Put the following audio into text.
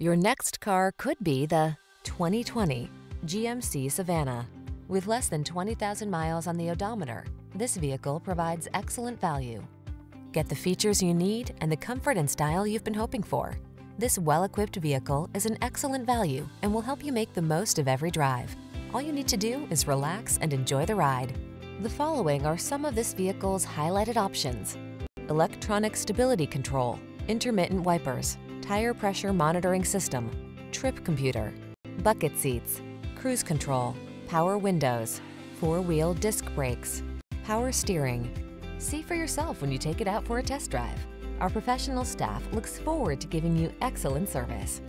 Your next car could be the 2020 GMC Savana. With less than 20,000 miles on the odometer, this vehicle provides excellent value. Get the features you need and the comfort and style you've been hoping for. This well-equipped vehicle is an excellent value and will help you make the most of every drive. All you need to do is relax and enjoy the ride. The following are some of this vehicle's highlighted options. Electronic stability control, intermittent wipers, tire pressure monitoring system, trip computer, bucket seats, cruise control, power windows, four-wheel disc brakes, power steering. See for yourself when you take it out for a test drive. Our professional staff looks forward to giving you excellent service.